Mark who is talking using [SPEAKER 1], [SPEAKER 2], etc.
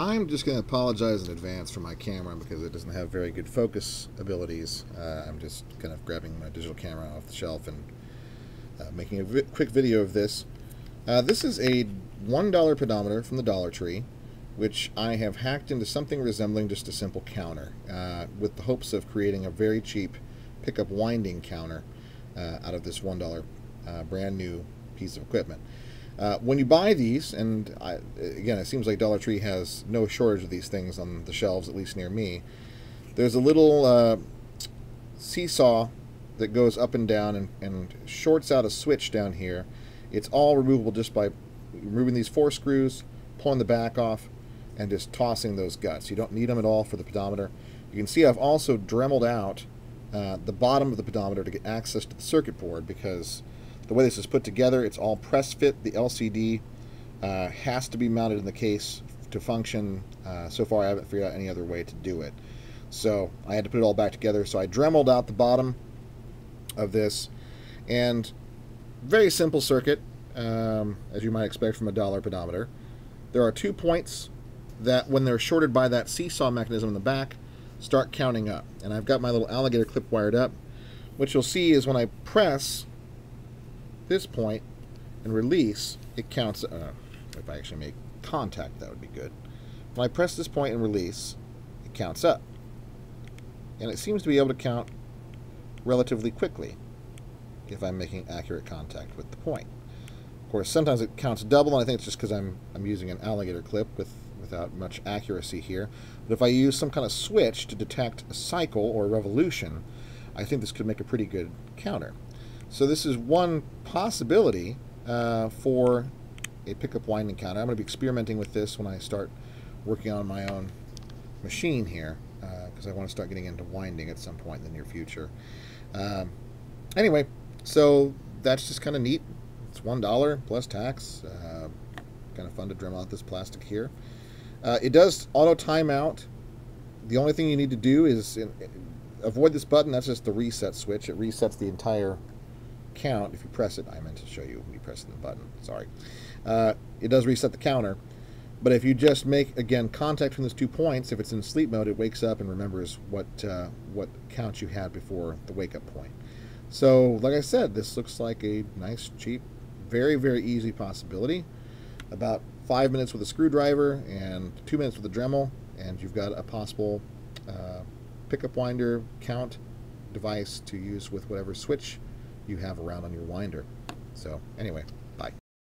[SPEAKER 1] I'm just going to apologize in advance for my camera because it doesn't have very good focus abilities. Uh, I'm just kind of grabbing my digital camera off the shelf and uh, making a vi quick video of this. Uh, this is a $1 pedometer from the Dollar Tree, which I have hacked into something resembling just a simple counter, uh, with the hopes of creating a very cheap pickup winding counter uh, out of this $1 uh, brand new piece of equipment. Uh, when you buy these, and I, again, it seems like Dollar Tree has no shortage of these things on the shelves, at least near me. There's a little uh, seesaw that goes up and down and, and shorts out a switch down here. It's all removable just by removing these four screws, pulling the back off, and just tossing those guts. You don't need them at all for the pedometer. You can see I've also dremeled out uh, the bottom of the pedometer to get access to the circuit board because the way this is put together, it's all press fit. The LCD uh, has to be mounted in the case to function. Uh, so far, I haven't figured out any other way to do it. So I had to put it all back together. So I dremeled out the bottom of this, and very simple circuit, um, as you might expect from a dollar pedometer. There are two points that, when they're shorted by that seesaw mechanism in the back, start counting up. And I've got my little alligator clip wired up. What you'll see is when I press this point and release, it counts. Uh, if I actually make contact, that would be good. When I press this point and release, it counts up. And it seems to be able to count relatively quickly if I'm making accurate contact with the point. Of course, sometimes it counts double, and I think it's just because I'm, I'm using an alligator clip with, without much accuracy here. But if I use some kind of switch to detect a cycle or a revolution, I think this could make a pretty good counter. So this is one possibility uh, for a pickup winding counter. I'm going to be experimenting with this when I start working on my own machine here because uh, I want to start getting into winding at some point in the near future. Um, anyway, so that's just kind of neat. It's one dollar plus tax. Uh, kind of fun to dremel out this plastic here. Uh, it does auto timeout. The only thing you need to do is in, avoid this button. That's just the reset switch. It resets the entire count, if you press it, I meant to show you when you press the button, sorry. Uh, it does reset the counter, but if you just make, again, contact from those two points, if it's in sleep mode, it wakes up and remembers what, uh, what count you had before the wake-up point. So, like I said, this looks like a nice, cheap, very, very easy possibility. About five minutes with a screwdriver and two minutes with a Dremel, and you've got a possible uh, pickup winder count device to use with whatever switch you have around on your winder. So anyway,